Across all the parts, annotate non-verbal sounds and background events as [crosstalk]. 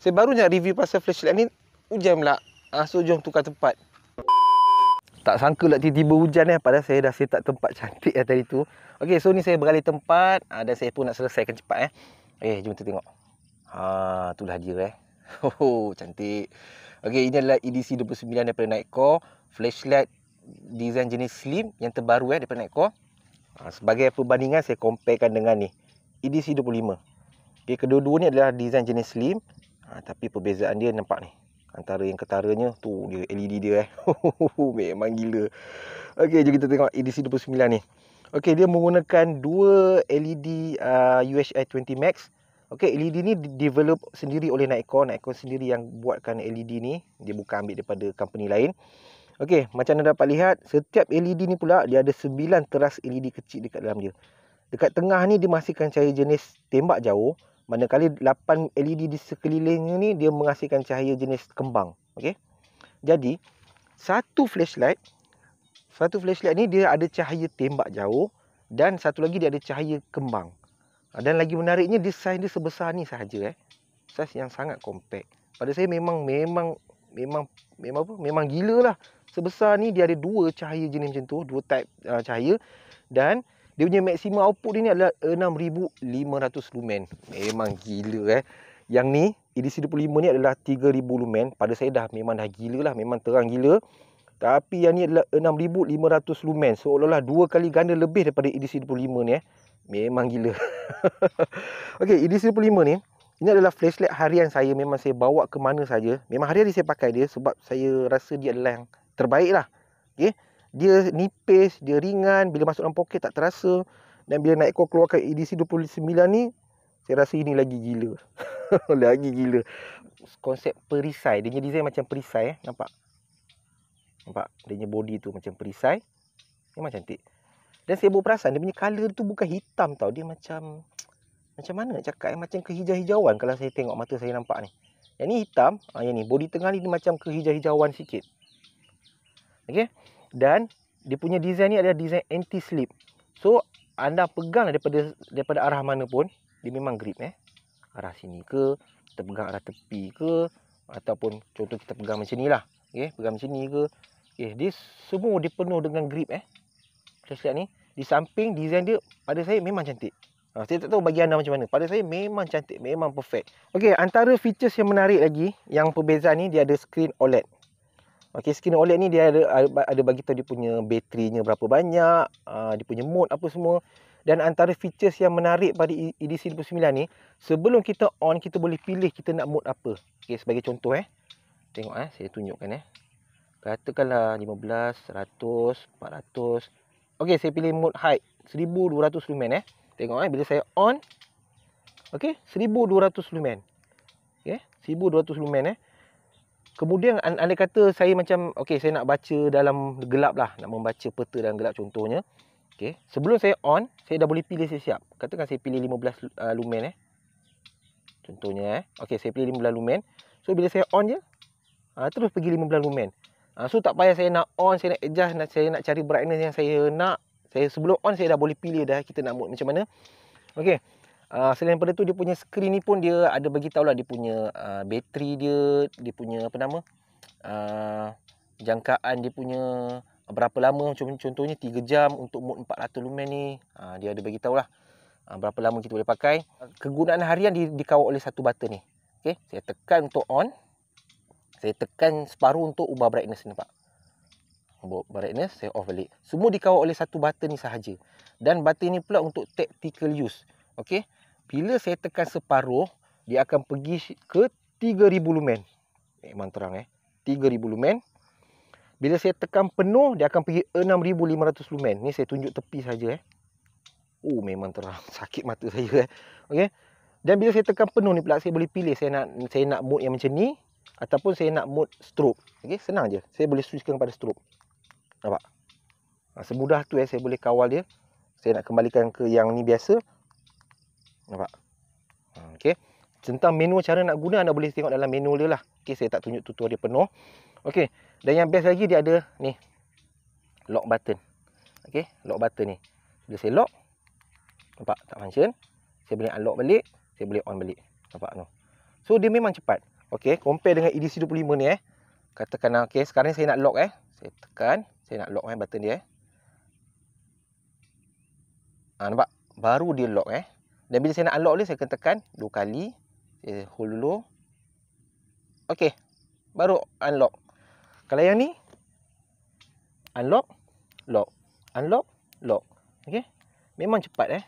Saya baru nak review pasal flashlight ni Hujan pula. Ah, So jom tukar tempat. Tak sangka lah tiba-tiba hujan eh Padahal saya dah set tempat [laughs] cantik lah tadi tu. Okay so ni saya beralih tempat. Ah, Dan saya pun nak selesaikan cepat eh. Okay jom kita tengok. Ha, itulah dia eh. [laughs] Oh cantik. Okay ini adalah EDC 29 daripada Nightcore Flashlight design jenis slim yang terbaru eh daripada Nightcore ha, Sebagai perbandingan saya comparekan dengan ni. EDC 25 Okay, kedua-dua ni adalah design jenis slim ha, Tapi perbezaan dia nampak ni. Antara yang ketaranya tu dia LED dia eh. [laughs] Memang gila. Okay jom kita tengok EDC 29 ni. Okay dia menggunakan dua LED uh, UHI 20 Max. Okay LED ni develop sendiri oleh Nikon. Nikon sendiri yang buatkan LED ni. Dia bukan ambil daripada company lain. Okay macam anda dapat lihat Setiap LED ni pula dia ada 9 teras LED kecil dekat dalam dia. Dekat tengah ni dia menghasilkan cahaya jenis tembak jauh Manakala 8 LED di sekelilingnya ni dia menghasilkan cahaya jenis kembang. Okey. Jadi satu flashlight satu flashlight ni dia ada cahaya tembak jauh dan satu lagi dia ada cahaya kembang. Ha, dan lagi menariknya desain dia sebesar ni sahaja eh. Saiz yang sangat compact. Pada saya memang memang memang memang apa? Memang gila lah. Sebesar ni dia ada dua cahaya jenis macam tu, dua type uh, cahaya dan dia punya maksimum output dia ni adalah 6500 lumen. Memang gila eh. Yang ni EDC 25 ni adalah 3000 lumen. Pada saya dah memang dah gila lah, memang terang gila. Tapi yang ni adalah 6500 lumen. Seolah-olah dua kali ganda lebih daripada EDC 25 ni eh. Memang gila. [laughs] Okey, EDC 25 ni ini adalah flashlight harian saya memang saya bawa ke mana saja. Memang hari-hari saya pakai dia sebab saya rasa dia adalah yang terbaik lah. Okay dia nipis, dia ringan, bila masuk dalam poket tak terasa. Dan bila naik kau keluarkan EDC 29 ni, saya rasa ini lagi gila. [laughs] lagi gila. Konsep perisai, dia punya design macam perisai eh, nampak? Nampak? Dia punya body tu macam perisai. Memang cantik. Dan saya baru perasan, dia punya colour tu bukan hitam tau. Dia macam, macam mana nak cakap eh? Macam kehijau-hijauan kalau saya tengok mata saya nampak ni. Yang ni hitam, ah, yang ni body tengah ni dia macam kehijau-hijauan sikit. Okay dan dia punya design ni adalah design anti slip. So anda pegang daripada daripada arah mana pun dia memang grip eh. Arah sini ke, kita pegang arah tepi ke ataupun contoh kita pegang macam nilah. Okey, pegang macam ni ke. Okey, dia semua dia penuh dengan grip eh. Saya ni di samping design dia pada saya memang cantik. Ha, saya tak tahu bagi anda macam mana. Pada saya memang cantik, memang perfect. Okey, antara features yang menarik lagi yang perbezaan ni dia ada screen OLED. Okey, skin OLED ni dia ada ada bagi tahu dia punya baterinya berapa banyak, uh, dia punya mode apa semua. Dan antara features yang menarik pada EDC 29 ni, sebelum kita on kita boleh pilih kita nak mode apa. Okey, sebagai contoh eh. Tengok eh, saya tunjukkan eh. Katakanlah 15, 100, 400. Okey, saya pilih mode high 1200 lumen eh. Tengok eh bila saya on. Okey, 1200 lumen. Okey, 1200 lumen eh. Kemudian anda kata saya macam okey saya nak baca dalam gelap lah, nak membaca peta dalam gelap contohnya. Okey, sebelum saya on, saya dah boleh pilih saya siap. Katakan saya pilih 15 uh, lumen eh. Contohnya eh. Okey, saya pilih 15 lumen. So bila saya on je, uh, terus pergi 15 lumen. Uh, so tak payah saya nak on, saya nak adjust, nak saya nak cari brightness yang saya nak. Saya sebelum on saya dah boleh pilih dah kita nak mode macam mana. Okey. Uh, selain daripada tu dia punya skrin ni pun dia ada bagi tahu lah dia punya uh, bateri dia, dia punya apa nama? Uh, jangkaan dia punya berapa lama contohnya 3 jam untuk mode 400 lumen ni. Uh, dia ada bagi tahu lah uh, berapa lama kita boleh pakai. Kegunaan harian di, dikawal oleh satu button ni. Okey, saya tekan untuk on. Saya tekan separuh untuk ubah brightness nampak. Ubah brightness, saya off balik. Semua dikawal oleh satu button ni sahaja. Dan button ni pula untuk tactical use. Okey. Bila saya tekan separuh, dia akan pergi ke 3000 lumen. Memang terang eh. 3000 lumen. Bila saya tekan penuh, dia akan pergi 6500 lumen. Ni saya tunjuk tepi saja eh. Oh, memang terang. [laughs] Sakit mata saya eh. Okey. Dan bila saya tekan penuh ni pula, saya boleh pilih saya nak saya nak mode yang macam ni ataupun saya nak mode strobe. Okey, senang je. Saya boleh switchkan kepada strobe. Nampak? Ha, semudah tu eh saya boleh kawal dia. Saya nak kembalikan ke yang ni biasa. Nampak? Ha, okey. Tentang menu cara nak guna anda boleh tengok dalam menu dia lah. Okey, saya tak tunjuk tutorial dia penuh. Okey. Dan yang best lagi dia ada ni. Lock button. Okey, lock button ni. Bila saya lock nampak tak function. Saya boleh unlock balik, saya boleh on balik. Nampak tu. So dia memang cepat. Okey, compare dengan EDC 25 ni eh. Katakan okey, sekarang saya nak lock eh. Saya tekan, saya nak lock eh button dia eh. Ha, nampak? Baru dia lock eh. Dan bila saya nak unlock dia, saya akan tekan dua kali. Saya hold dulu. Okey. Baru unlock. Kalau yang ni, unlock, lock. Unlock, lock. Okey. Memang cepat eh.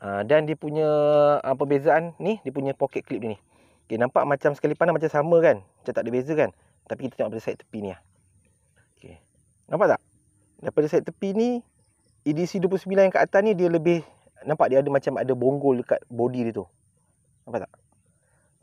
Uh, dan dia punya uh, perbezaan ni, dia punya pocket clip ni. Okay, nampak macam sekali pandang macam sama kan? Macam tak ada beza kan? Tapi kita tengok pada side tepi ni lah. Okay. Nampak tak? Daripada side tepi ni, EDC 29 yang kat atas ni dia lebih nampak dia ada macam ada bonggol dekat body dia tu. Nampak tak?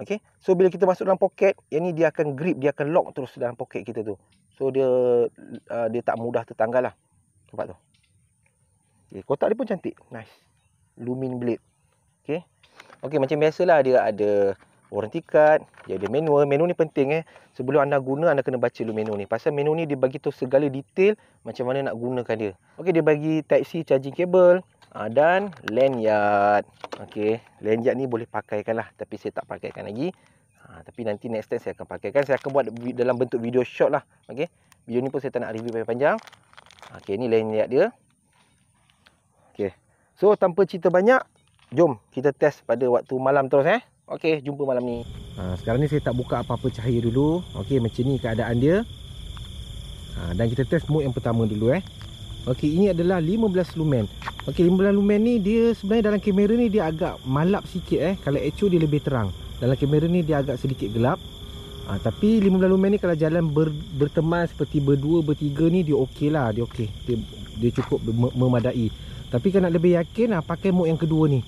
Okay. So bila kita masuk dalam poket, yang ni dia akan grip, dia akan lock terus dalam poket kita tu. So dia uh, dia tak mudah tertanggal lah. Nampak tu? Okay. Kotak dia pun cantik. Nice. Lumin blade. Okay. Okay macam biasalah dia ada warranty card, dia ada manual. Manual ni penting eh. Sebelum anda guna, anda kena baca dulu manual ni. Pasal manual ni dia bagi tahu segala detail macam mana nak gunakan dia. Okey, dia bagi C charging cable uh, dan lanyard. Okey, lanyard ni boleh pakaikan lah. Tapi saya tak pakaikan lagi. Uh, tapi nanti next time saya akan pakaikan. Saya akan buat dalam bentuk video short lah. Okey, video ni pun saya tak nak review panjang-panjang. Okey, ni lanyard dia. Okey, so tanpa cerita banyak, jom kita test pada waktu malam terus eh. Okey, jumpa malam ni. Ha, sekarang ni saya tak buka apa-apa cahaya dulu. Okey, macam ni keadaan dia. Ha, dan kita test mode yang pertama dulu eh. Okey, ini adalah 15 lumen. Okey, 15 lumen ni dia sebenarnya dalam kamera ni dia agak malap sikit eh. Kalau echo dia lebih terang. Dalam kamera ni dia agak sedikit gelap. Ha, tapi 15 lumen ni kalau jalan ber, berteman seperti berdua, bertiga ni dia okey lah. Dia okey. Dia, dia cukup memadai. Tapi kalau nak lebih yakin, ha, pakai mode yang kedua ni.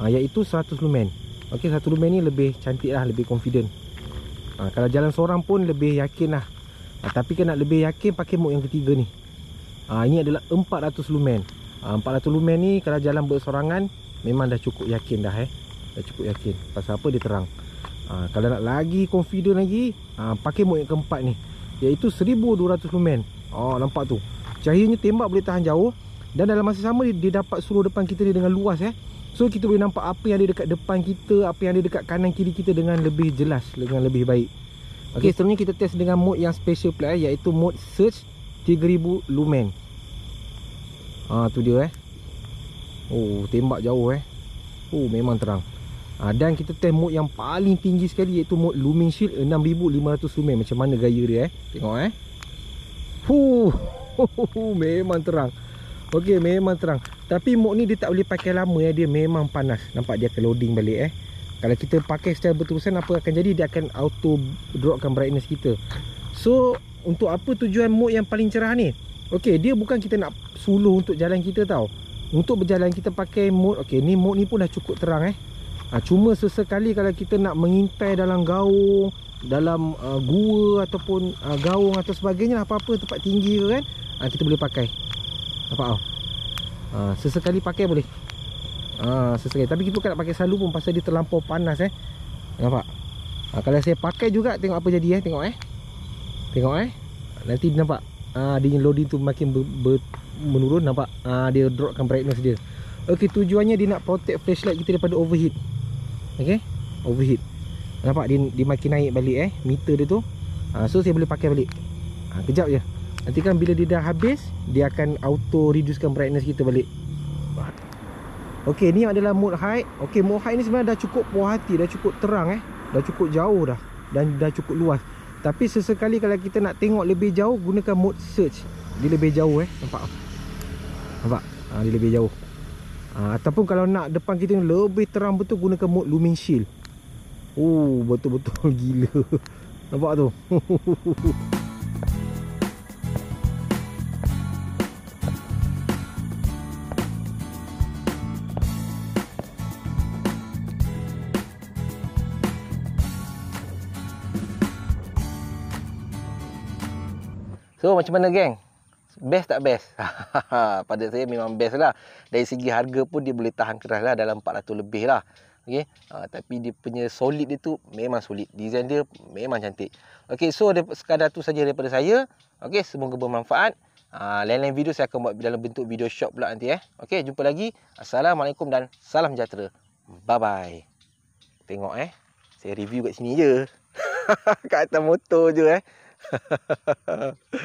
Ha, iaitu 100 lumen. Okey satu lumen ni lebih cantik lah Lebih confident ha, Kalau jalan seorang pun lebih yakin lah ha, Tapi kan nak lebih yakin pakai mode yang ketiga ni ha, Ini adalah 400 lumen ha, 400 lumen ni kalau jalan bersorangan Memang dah cukup yakin dah eh. Dah cukup yakin. Pasal apa dia terang? Ha, Kalau nak lagi confident lagi ha, Pakai mode yang keempat ni. Iaitu 1200 lumen. Oh nampak tu. Cahayanya tembak boleh tahan jauh Dan dalam masa sama dia dapat suruh depan kita ni dengan luas eh. So kita boleh nampak apa yang ada dekat depan kita Apa yang ada dekat kanan kiri kita dengan lebih jelas Dengan lebih baik. Okay, okay seterusnya kita test dengan mode yang special pula eh, Iaitu mode search 3000 lumen Ah tu dia eh. Oh tembak jauh eh. Oh memang terang. Ha, Dan kita test mode yang paling tinggi sekali Iaitu mode lumen shield 6500 lumen. Macam mana gaya dia eh? Tengok eh. Huh, [laughs] Memang terang. Okey memang terang. Tapi mod ni dia tak boleh pakai lama ya Dia memang panas. Nampak dia akan loading balik eh. Kalau kita pakai secara berterusan Apa akan jadi? Dia akan auto dropkan brightness kita. So Untuk apa tujuan mod yang paling cerah ni Okey dia bukan kita nak suluh untuk jalan kita tau. Untuk berjalan kita pakai mod Okey ni mod ni pun dah cukup terang eh. Ha, Cuma sesekali kalau kita nak mengintai dalam gaung Dalam uh, gua ataupun uh, gaung atau sebagainya Apa-apa tempat tinggi ke kan ha, Kita boleh pakai. Nampak tau? Ha, Sesekali pakai boleh. Ha, Sesekali. Tapi kita bukan nak pakai selalu pun Pasal dia terlampau panas eh. Nampak? Ha, Kalau saya pakai juga Tengok apa jadi eh. Tengok eh. Tengok eh. Nanti nampak ha, Dia loading tu makin ber, ber, menurun Nampak? Ha, Dia dropkan brightness dia. Okey tujuannya dia nak protect flashlight kita daripada overheat. Okey? Overheat. Nampak? Dia, dia makin naik balik eh Meter dia tu. Ha, So saya boleh pakai balik. Ha, Kejap je. Nanti kan bila dia dah habis Dia akan auto reducekan brightness kita balik. Ok ni adalah mode high. Ok mode high ni sebenarnya dah cukup puas hati Dah cukup terang eh. Dah cukup jauh dah. Dan dah cukup luas Tapi sesekali kalau kita nak tengok lebih jauh Gunakan mode search. Dia lebih jauh eh. Nampak? Nampak? Ha, Dia lebih jauh. Ha, Ataupun kalau nak depan kita ni lebih terang betul Gunakan mode lumin shield. Oh betul-betul [laughs] gila. Nampak tu [laughs] So macam mana geng? Best tak best? [laughs] Pada saya memang best lah. Dari segi harga pun dia boleh tahan keras lah dalam 400 lebih lah. Okay. Uh, tapi dia punya solid dia tu memang solid. Design dia memang cantik. Okay. So sekadar tu saja daripada saya. Okay. Semoga bermanfaat. Uh, lain-lain video saya akan buat dalam bentuk video short pula nanti eh. Okay. Jumpa lagi. Assalamualaikum dan salam sejahtera. Bye-bye. Tengok eh. Saya review kat sini je. [laughs] kat atas motor je eh. [laughs]